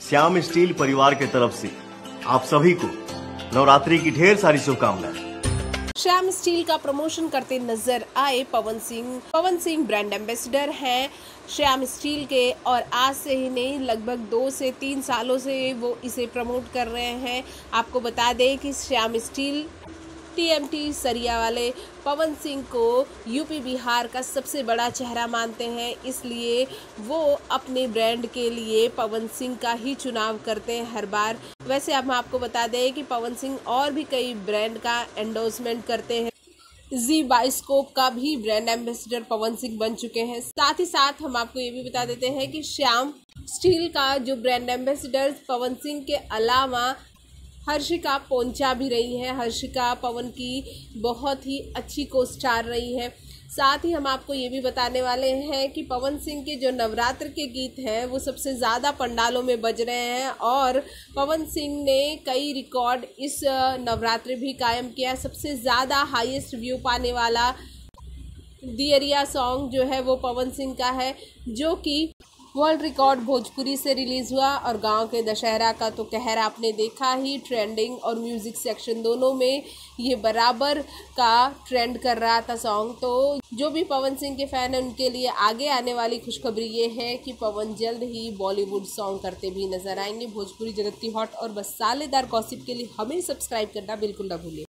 Shyam steel परिवार के तरफ़ से आप सभी को नवरात्रि की ढेर सारी शुभकामनाएँ। श्याम स्टील का प्रमोशन करते नज़र आए पवन सिंह। पवन सिंह ब्रांड एम्बेसडर हैं श्याम स्टील के और आज से ही नहीं, लगभग दो से तीन सालों से वो इसे प्रमोट कर रहे हैं। आपको बता दें कि श्याम स्टील टीएमटी सरिया वाले पवन सिंह को यूपी बिहार का सबसे बड़ा चेहरा मानते हैं, इसलिए वो अपने ब्रांड के लिए पवन सिंह का ही चुनाव करते हैं हर बार। वैसे हम आपको बता दें कि पवन सिंह और भी कई ब्रांड का एंडोर्समेंट करते हैं। जी बाइस्कोप का भी ब्रांड एम्बेसडर पवन सिंह बन चुके हैं। साथ ही साथ हम आपको ये भी बता देते हैं कि श्याम स्टील का जो ब्रांड एम्बेसडर पवन सिंह के अलावा हर्षिका पहुँचा भी रही है। हर्षिका पवन की बहुत ही अच्छी को स्टार रही है। साथ ही हम आपको ये भी बताने वाले हैं कि पवन सिंह के जो नवरात्र के गीत हैं, वो सबसे ज़्यादा पंडालों में बज रहे हैं और पवन सिंह ने कई रिकॉर्ड इस नवरात्र भी कायम किया है। सबसे ज़्यादा हाईएस्ट व्यू पाने वाला दियरिया सॉन्ग जो है वो पवन सिंह का है, जो कि वर्ल्ड रिकॉर्ड भोजपुरी से रिलीज़ हुआ और गाँव के दशहरा का तो कहर आपने देखा ही ट्रेंडिंग और म्यूज़िक सेक्शन दोनों में ये बराबर का ट्रेंड कर रहा था सॉन्ग तो जो भी पवन सिंह के फ़ैन हैं, उनके लिए आगे आने वाली खुशखबरी ये है कि पवन जल्द ही बॉलीवुड सॉन्ग करते भी नज़र आएँगे। भोजपुरी जगत की हॉट और बस सालेदार गॉसिप के लिए हमें सब्सक्राइब करना बिल्कुल ना भूलिए।